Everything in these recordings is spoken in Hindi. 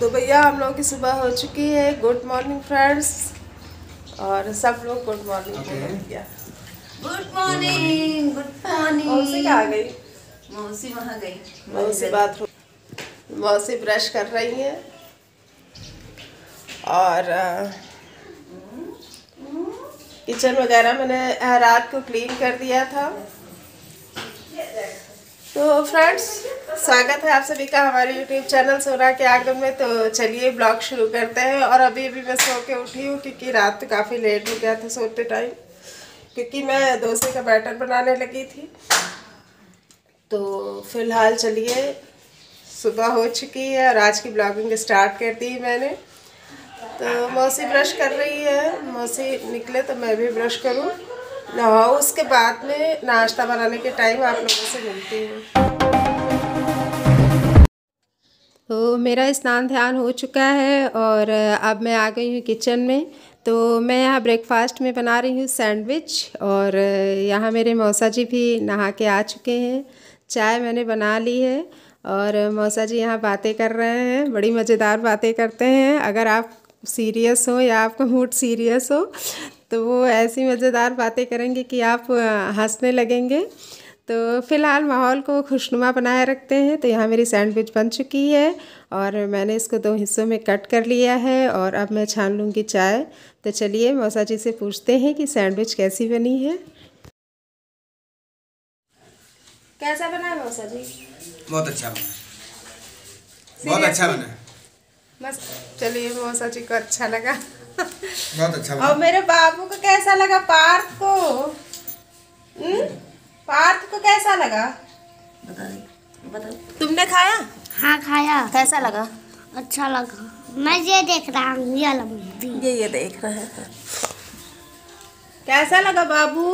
तो भैया हम लोगों की सुबह हो चुकी है। गुड मॉर्निंग फ्रेंड्स और सब लोग गुड मॉर्निंग भैया गुड मॉर्निंग गुड मॉर्निंग मौसी कहाँ गई? मौसी वहाँ गई। मौसी बाथरूम मौसी ब्रश कर रही है। और किचन वगैरह मैंने रात को क्लीन कर दिया था। तो फ्रेंड्स स्वागत है आप सभी का हमारे यूट्यूब चैनल सोना के आँगन में। तो चलिए ब्लॉग शुरू करते हैं। और अभी अभी मैं सो के उठी हूँ क्योंकि रात काफ़ी लेट हो गया था सोते टाइम क्योंकि मैं डोसे का बैटर बनाने लगी थी। तो फ़िलहाल चलिए, सुबह हो चुकी है और आज की ब्लॉगिंग स्टार्ट कर दी मैंने। तो मौसी ब्रश कर रही है। मौसी निकले तो मैं भी ब्रश करूँ। नहाओ, उसके बाद में नाश्ता बनाने के टाइम आप लोगों से मिलती हूँ। तो मेरा स्नान ध्यान हो चुका है और अब मैं आ गई हूँ किचन में। तो मैं यहाँ ब्रेकफास्ट में बना रही हूँ सैंडविच और यहाँ मेरे मौसा जी भी नहा के आ चुके हैं। चाय मैंने बना ली है और मौसा जी यहाँ बातें कर रहे हैं, बड़ी मज़ेदार बातें करते हैं। अगर आप सीरियस हो या आपका मूड सीरियस हो तो वो ऐसी मज़ेदार बातें करेंगे कि आप हंसने लगेंगे। तो फ़िलहाल माहौल को खुशनुमा बनाए रखते हैं। तो यहाँ मेरी सैंडविच बन चुकी है और मैंने इसको दो हिस्सों में कट कर लिया है और अब मैं छान लूँगी चाय। तो चलिए मौसा जी से पूछते हैं कि सैंडविच कैसी बनी है। कैसा बना है मौसा जी? बहुत अच्छा बना बहुत अच्छा बना मस्त। चलिए मौसा जी को अच्छा लगा। बहुत अच्छा और मेरे बाबू को कैसा लगा पार्थ को? हम्म? पार्थ को कैसा लगा? बता दे तुमने खाया? हाँ खाया। कैसा लगा? अच्छा लगा। मैं ये देख रहा हूँ ये ये ये देख रहे हैं। कैसा लगा बाबू?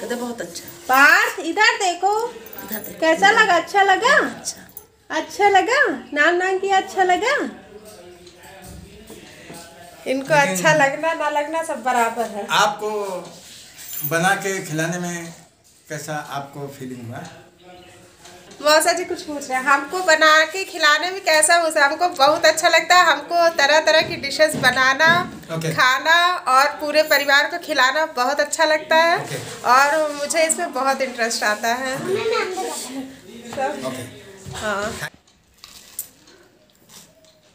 कहते बहुत अच्छा। पार्थ इधर देखो। इधर देख। कैसा लगा? अच्छा लगा? अच्छा। अच्छा लगा? नाम नाम किया अच्छा लगा? इनको अच्छा लगना ना लगना सब बराबर है। आपको बना के खिलाने में कैसा आपको फीलिंग हुआ? मौसा जी कुछ पूछ रहे हैं। हमको बना के खिलाने में कैसा हो हमको बहुत अच्छा लगता है। हमको तरह तरह की डिशेस बनाना Okay. खाना और पूरे परिवार को खिलाना बहुत अच्छा लगता है। Okay. और मुझे इसमें बहुत इंटरेस्ट आता है। ओके हाँ।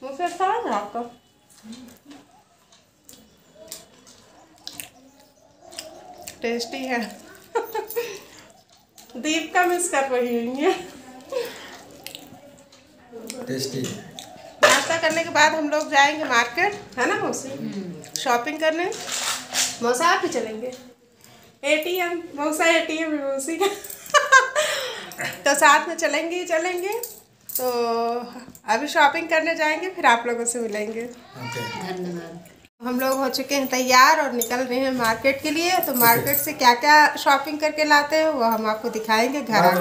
मुझे अच्छा लगा आपको? टेस्टी है। दीप का मिस कर रही हूँ ये। टेस्टी नाश्ता करने के बाद हम लोग जाएँगे मार्केट है ना? मौसी शॉपिंग करने। मौसा आप भी चलेंगे। एटीएम मौसा एटीएम है मौसी का। तो साथ में चलेंगे ही चलेंगे। तो अभी शॉपिंग करने जाएँगे फिर आप लोगों से मिलेंगे। ओके धन्यवाद। हम लोग हो चुके हैं तैयार और निकल रहे हैं मार्केट के लिए। तो मार्केट से क्या क्या शॉपिंग करके लाते हैं वो हम आपको दिखाएँगे घर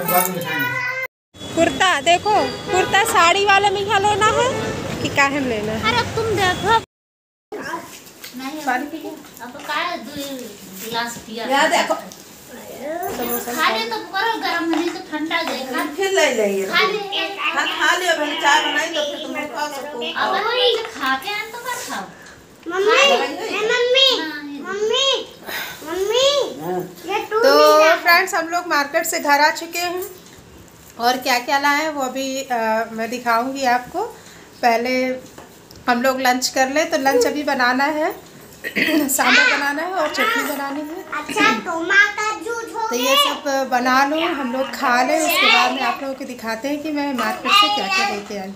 कुर्ता देखो कुर्ता साड़ी वाले में यहाँ लेना है कि काहे में लेना है? अरे तुम देखो। अब का गिलास पिया। देखो। तो करो गरम नहीं तो ठंडा जाएगा फिर ले लेंगे। खा हाँ खा लियो चाय बनाई तो फिर तुम खा सको अब वही खा के तो खाओ। मम्मी मम्मी हाँ, मम्मी मम्मी ये तो फ्रेंड्स हम लोग मार्केट से घर आ चुके हैं। और क्या क्या लाए हैं वो अभी अ, मैं दिखाऊँगी आपको। पहले हम लोग लंच कर ले तो लंच अभी बनाना है। सांभर बनाना है और चटनी बनानी है। अच्छा टमाटर जूस हो तो ये सब बना लो हम लोग खा लें उसके बाद में आप लोगों को दिखाते हैं कि मैं मार्केट से क्या क्या लेके आई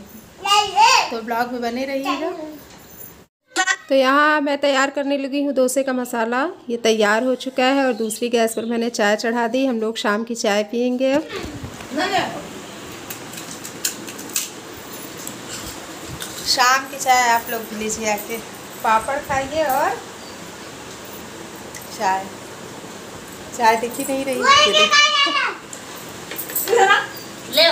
तो ब्लॉग में बने रहिएगा। तो यहाँ मैं तैयार करने लगी हूँ डोसे का मसाला। ये तैयार हो चुका है और दूसरी गैस पर मैंने चाय चढ़ा दी। हम लोग शाम की चाय पियेंगे अब। शाम की चाय आप लोग भी लीजिए आके। पापड़ खाइए और चाय। चाय दिख नहीं रही ये देखिए। ले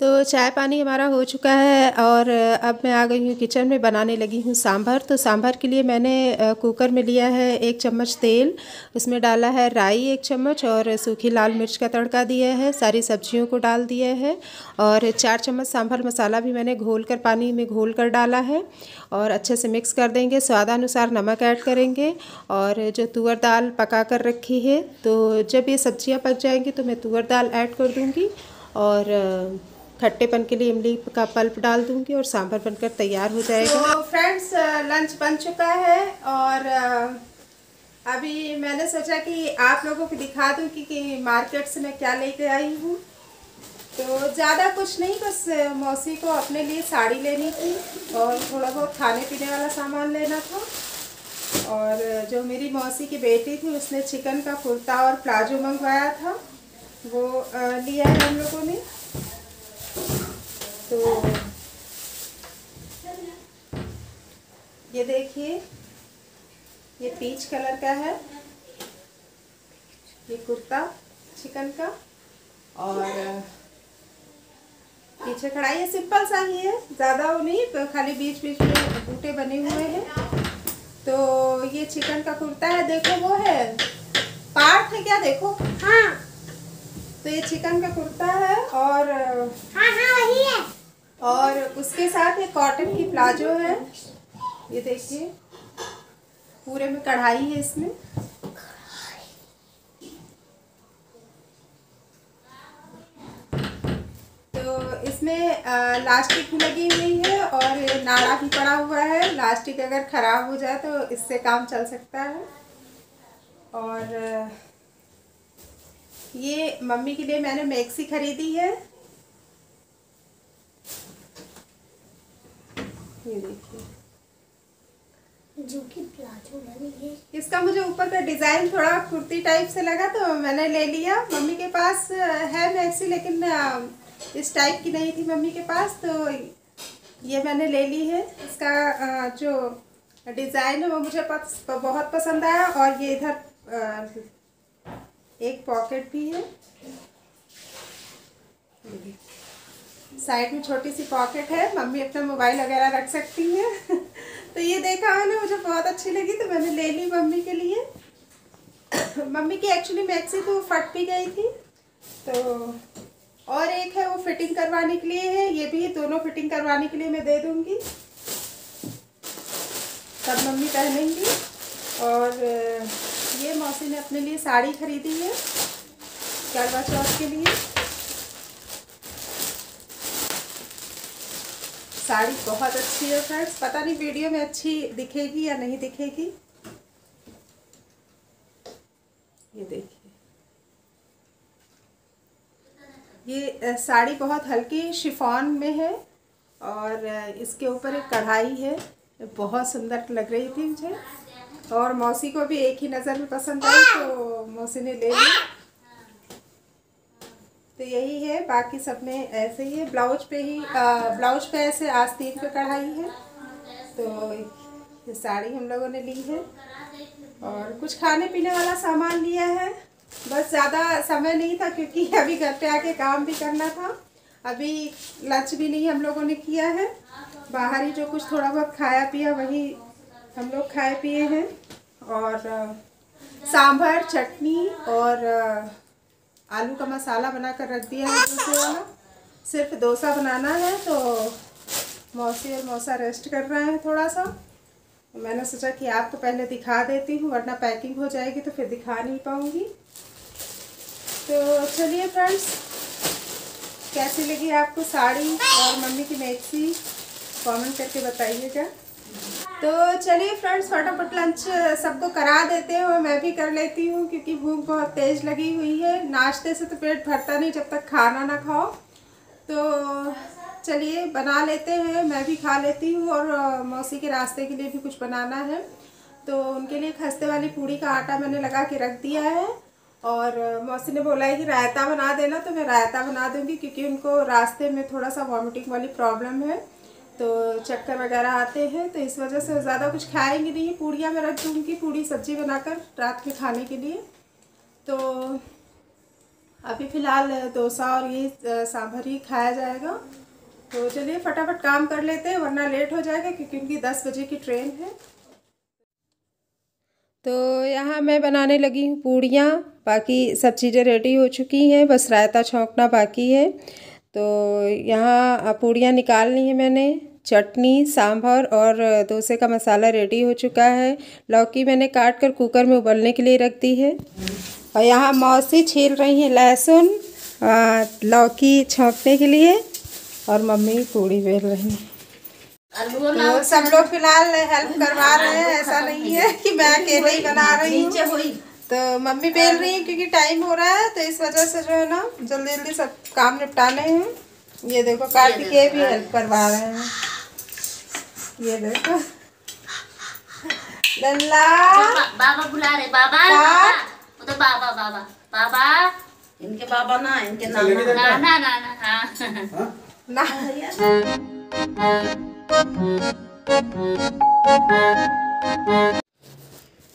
तो चाय पानी हमारा हो चुका है और अब मैं आ गई हूँ किचन में, बनाने लगी हूँ सांभर। तो सांभर के लिए मैंने कुकर में लिया है एक चम्मच तेल, उसमें डाला है राई एक चम्मच और सूखी लाल मिर्च का तड़का दिया है, सारी सब्जियों को डाल दिया है और चार चम्मच सांभर मसाला भी मैंने घोल कर, पानी में घोल कर डाला है और अच्छे से मिक्स कर देंगे, स्वादानुसार नमक ऐड करेंगे और जो तुअर दाल पका कर रखी है तो जब ये सब्ज़ियाँ पक जाएँगी तो मैं तुअर दाल ऐड कर दूँगी और खट्टेपन के लिए इमली का पल्प डाल दूँगी और सांभर बनकर तैयार हो जाएगा। तो फ्रेंड्स लंच बन चुका है और अभी मैंने सोचा कि आप लोगों को दिखा दूँ कि, कि मार्केट से मैं क्या लेके आई हूँ। तो ज़्यादा कुछ नहीं बस मौसी को अपने लिए साड़ी लेनी थी और थोड़ा बहुत खाने पीने वाला सामान लेना था। और जो मेरी मौसी की बेटी थी उसने चिकन का कुर्ता और प्लाजो मंगवाया था। वो लिया है हम लोगों ने। तो ये देखिए ये पीच कलर का है ये कुर्ता चिकन का और पीछे कढ़ाई है सिंपल सा ही है ज़्यादा वो नहीं तो खाली बीच बीच में बूटे बने हुए हैं। तो ये चिकन का कुर्ता है देखो वो है पार्ट है क्या देखो? हाँ। तो ये चिकन का कुर्ता है और हाँ हाँ वही है। और उसके साथ ये कॉटन की प्लाजो है। ये देखिए। पूरे में कढ़ाई है इसमें। तो इसमें लास्टिक भी लगी हुई है और नाड़ा भी पड़ा हुआ है। लास्टिक अगर ख़राब हो जाए तो इससे काम चल सकता है। और ये मम्मी के लिए मैंने मैक्सी खरीदी है। ये देखिए। जो कि प्लाजो बनी है। इसका मुझे ऊपर का डिज़ाइन थोड़ा कुर्ती टाइप से लगा तो मैंने ले लिया। मम्मी के पास है मैक्सी लेकिन इस टाइप की नहीं थी मम्मी के पास तो ये मैंने ले ली है। इसका जो डिज़ाइन है वो मुझे बहुत पसंद आया और ये इधर एक पॉकेट भी है। साइड में छोटी सी पॉकेट है, मम्मी अपना मोबाइल वगैरह रख सकती है। तो ये देखा मैंने मुझे बहुत अच्छी लगी तो मैंने ले ली मम्मी के लिए। मम्मी की एक्चुअली मैक्सी तो फट भी गई थी। तो और एक है, वो फिटिंग करवाने के लिए है, ये भी दोनों फिटिंग करवाने के लिए मैं दे दूँगी। तब मम्मी पहनेंगी। और, ये मौसी ने अपने लिए साड़ी खरीदी है करवा चौथ के लिए। साड़ी बहुत अच्छी है फ्रेंड्स पता नहीं वीडियो में अच्छी दिखेगी या नहीं दिखेगी। ये देखिए। ये साड़ी बहुत हल्की शिफॉन में है और इसके ऊपर एक कढ़ाई है। बहुत सुंदर लग रही थी मुझे। और मौसी को भी एक ही नज़र में पसंद आई तो मौसी ने ले ली। तो यही है, बाकी सब में ऐसे ही है। ब्लाउज पे ही ब्लाउज पे ऐसे आस्तीन पे कढ़ाई है। तो ये साड़ी हम लोगों ने ली है। और कुछ खाने पीने वाला सामान लिया है। बस ज़्यादा समय नहीं था, क्योंकि अभी घर पे आके काम भी करना था। अभी लंच भी नहीं हम लोगों ने किया है। बाहर ही जो कुछ थोड़ा बहुत खाया पिया, वही हम लोग खाए पिए हैं। और सांभर, चटनी और आलू का मसाला बनाकर रख दिया है वाला सिर्फ़ डोसा बनाना है तो मौसी और मौसा रेस्ट कर रहे हैं थोड़ा सा मैंने सोचा कि आपको पहले दिखा देती हूँ, वरना पैकिंग हो जाएगी तो फिर दिखा नहीं पाऊँगी। तो चलिए फ्रेंड्स कैसी लगी आपको साड़ी? और मम्मी की मैक्सी कमेंट करके बताइएगा। तो चलिए फ्रेंड्स फटाफट लंच सबको करा देते हैं और मैं भी कर लेती हूँ क्योंकि भूख बहुत तेज़ लगी हुई है। नाश्ते से तो पेट भरता नहीं जब तक खाना ना खाओ। तो चलिए बना लेते हैं, मैं भी खा लेती हूँ और मौसी के रास्ते के लिए भी कुछ बनाना है। तो उनके लिए खस्ते वाली पूड़ी का आटा मैंने लगा के रख दिया है। और मौसी ने बोला है कि रायता बना देना तो मैं रायता बना दूँगी क्योंकि उनको रास्ते में थोड़ा सा वॉमिटिंग वाली प्रॉब्लम है। तो चक्कर वगैरह आते हैं तो इस वजह से ज़्यादा कुछ खाएँगे नहीं। पूड़ियाँ मैं रख दूँगी, पूड़ी सब्ज़ी बनाकर रात में खाने के लिए। तो अभी फ़िलहाल डोसा और ये सांभर ही खाया जाएगा। तो चलिए फटाफट काम कर लेते हैं, वरना लेट हो जाएगा क्योंकि उनकी दस बजे की ट्रेन है। तो यहाँ मैं बनाने लगी हूँ पूड़ियाँ। बाकी सब चीज़ें रेडी हो चुकी हैं, बस रायता छौंकना बाकी है। तो यहाँ पूड़ियाँ निकाल ली हैं मैंने चटनी सांभर और डोसे का मसाला रेडी हो चुका है। लौकी मैंने काट कर कुकर में उबलने के लिए रख दी है। और यहाँ मौसी छील रही हैं लहसुन लौकी छौंकने के लिए और मम्मी पूड़ी बेल रही हैं। तो सब लोग फ़िलहाल हेल्प करवा रहे हैं ऐसा नहीं है कि मैं अकेले ही बना रही हूँ। तो मम्मी बेल रही है क्योंकि टाइम हो रहा है तो इस वजह से जो है ना जल्दी जल्दी सब काम निपटाने हैं। ये देखो कार्तिकेय भी हेल्प करवा रहे हैं। ये देखो। लल्ला। बा- बाबा बुला रहे बाबा बाबा तो बाबा बाबा बाबा। इनके बाबा ना इनके नाना। नाना नाना हाँ? ना।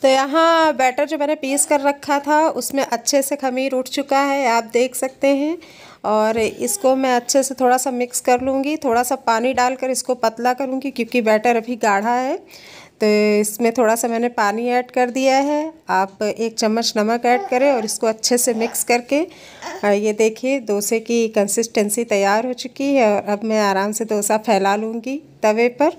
तो यहाँ बैटर जो मैंने पीस कर रखा था, उसमें अच्छे से खमीर उठ चुका है, आप देख सकते हैं। और इसको मैं अच्छे से थोड़ा सा मिक्स कर लूँगी, थोड़ा सा पानी डालकर इसको पतला करूँगी क्योंकि बैटर अभी गाढ़ा है। तो इसमें थोड़ा सा मैंने पानी ऐड कर दिया है। आप एक चम्मच नमक ऐड करें और इसको अच्छे से मिक्स करके ये देखिए, डोसे की कंसिस्टेंसी तैयार हो चुकी है और अब मैं आराम से डोसा फैला लूँगी तवे पर।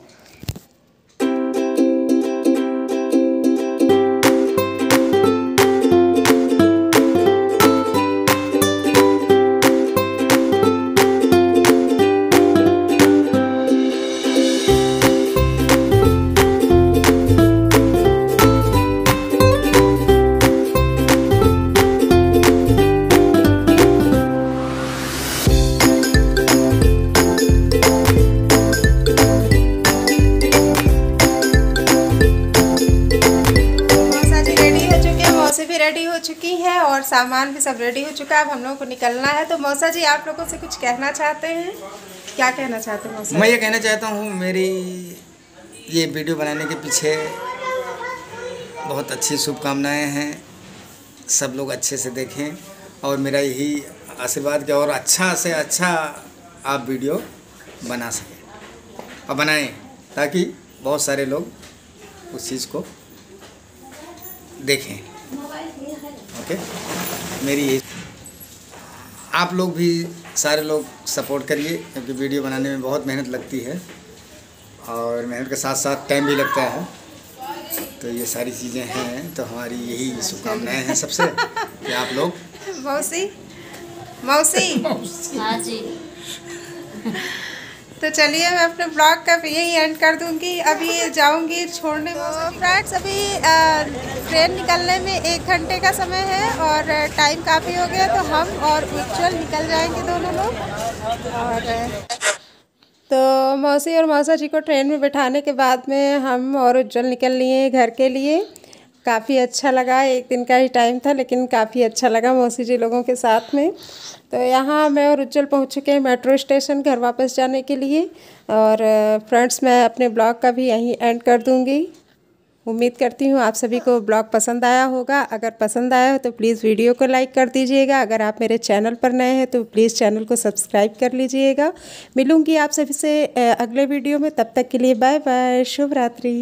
हो चुकी है और सामान भी सब रेडी हो चुका है। अब हम लोगों को निकलना है। तो मौसा जी, आप लोगों से कुछ कहना चाहते हैं? क्या कहना चाहते हैं मौसा मैं ये कहना चाहता हूँ, मेरी ये वीडियो बनाने के पीछे बहुत अच्छी शुभकामनाएँ हैं। सब लोग अच्छे से देखें और मेरा यही आशीर्वाद कि और अच्छा से अच्छा आप वीडियो बना सकें और बनाएँ, ताकि बहुत सारे लोग उस चीज़ को देखें। ओके मेरी ये आप लोग भी सारे लोग सपोर्ट करिए क्योंकि वीडियो बनाने में बहुत मेहनत लगती है और मेहनत के साथ साथ टाइम भी लगता है। तो ये सारी चीज़ें हैं तो हमारी यही शुभकामनाएँ हैं सबसे कि आप लोग मौसी मौसी। हाँ जी। तो चलिए मैं अपने ब्लॉग का यही एंड कर दूँगी। अभी जाऊँगी छोड़ने तो फ्रेंड्स अभी अ, ट्रेन निकलने में एक घंटे का समय है और टाइम काफ़ी हो गया तो हम और उज्जवल निकल जाएँगे दोनों लोग। और तो मौसी और मौसा जी को ट्रेन में बैठाने के बाद में हम और उज्जवल निकल लिए घर के लिए। काफ़ी अच्छा लगा, एक दिन का ही टाइम था, लेकिन काफ़ी अच्छा लगा मौसी जी लोगों के साथ में। तो यहाँ मैं और उज्जवल पहुँच चुके हैं मेट्रो स्टेशन घर वापस जाने के लिए और फ्रेंड्स, मैं अपने ब्लॉग का भी यहीं एंड कर दूँगी। उम्मीद करती हूँ आप सभी को ब्लॉग पसंद आया होगा। अगर पसंद आया हो तो प्लीज़ वीडियो को लाइक कर दीजिएगा। अगर आप मेरे चैनल पर नए हैं तो प्लीज़ चैनल को सब्सक्राइब कर लीजिएगा। मिलूँगी आप सभी से अगले वीडियो में। तब तक के लिए बाय बाय। शुभ रात्रि